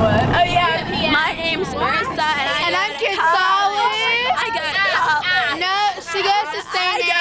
what? Oh yeah. My name's Marissa, and, I And I'm to I got it. No, she goes to St. I